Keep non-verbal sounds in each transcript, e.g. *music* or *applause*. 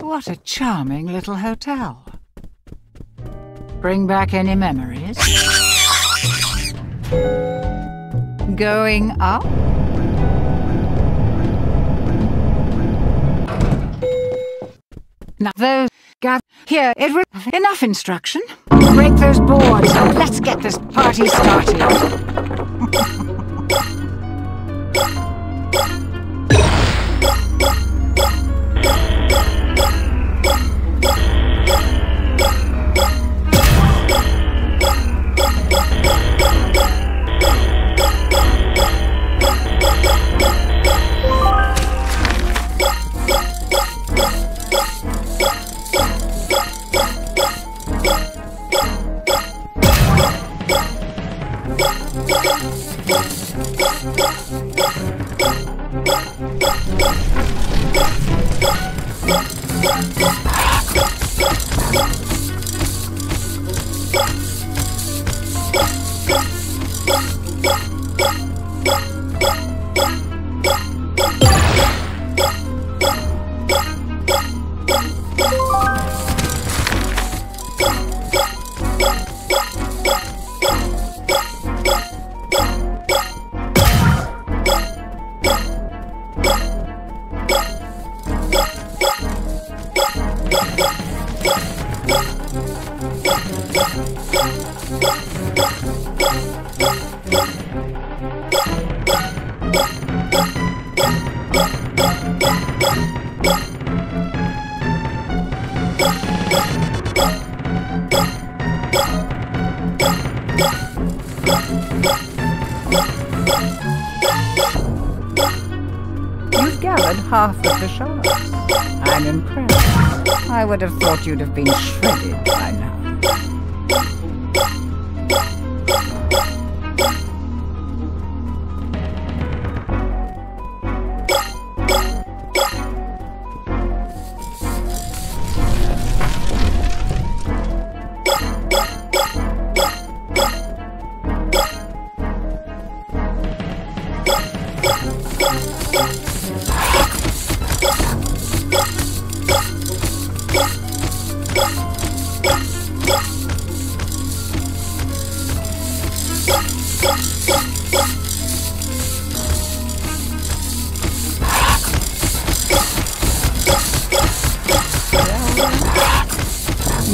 What a charming little hotel. Bring back any memories? Going up? Now those gav here, Edward, enough instruction. Break those boards. Let's get this party started. *laughs* Yeah. Ha ha half of the shards. I'm impressed. I would have thought you'd have been shredded by now.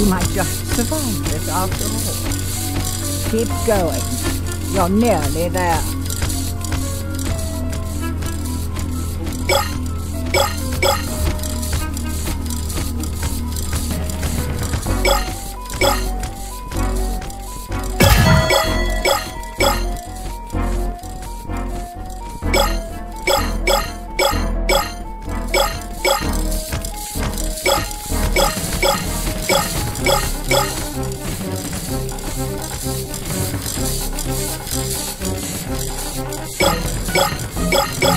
You might just survive this after all. Keep going. You're nearly there. Yeah.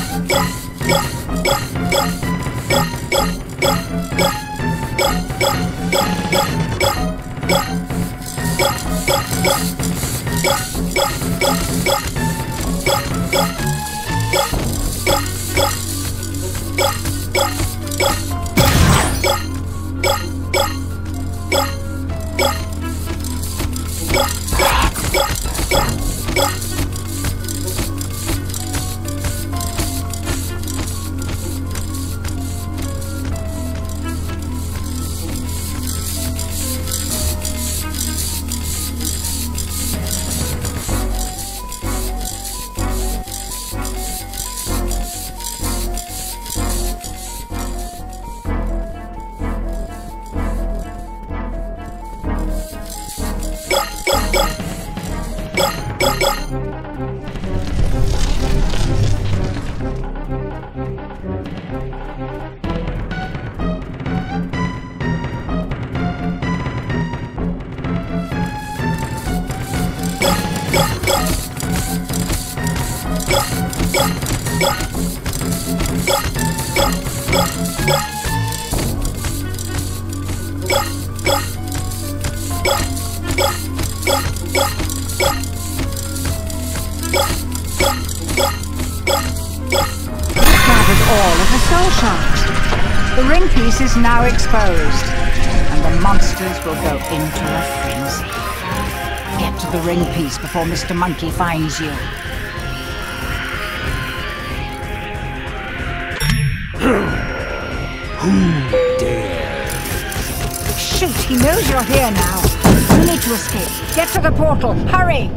The soul shards. The ring piece is now exposed, and the monsters will go into a frenzy. Get to the ring piece before Mr. Monkey finds you. *clears throat* Who dare? Shoot, he knows you're here now. You need to escape. Get to the portal. Hurry!